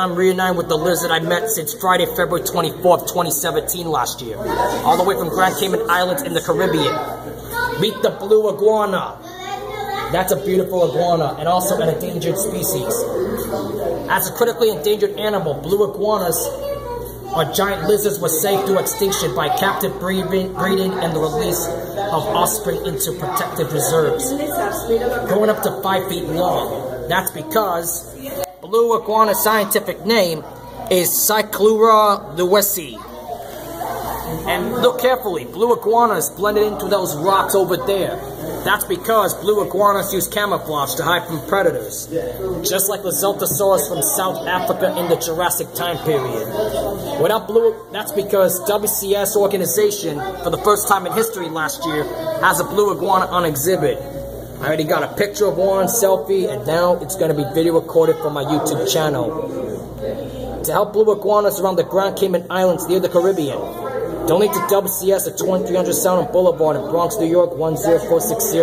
I'm reuniting with the lizard I met since Friday, February 24th, 2017 last year. All the way from Grand Cayman Islands in the Caribbean. Meet the blue iguana. That's a beautiful iguana and also an endangered species. As a critically endangered animal, blue iguanas are giant lizards were saved through extinction by captive breeding, breeding and the release of offspring into protected reserves, growing up to five feet long. That's because blue iguana's scientific name is Cyclura lewisi. And look carefully, blue iguanas blended into those rocks over there. That's because blue iguanas use camouflage to hide from predators. Just like the Lesothosaurus from South Africa in the Jurassic time period. Without blue, that's because WCS organization, for the first time in history last year, has a blue iguana on exhibit. I already got a picture of one, selfie, and now it's going to be video recorded for my YouTube channel. To help blue iguanas around the Grand Cayman Islands near the Caribbean, donate to WCS at 2300 Southern Boulevard in Bronx, New York 10460.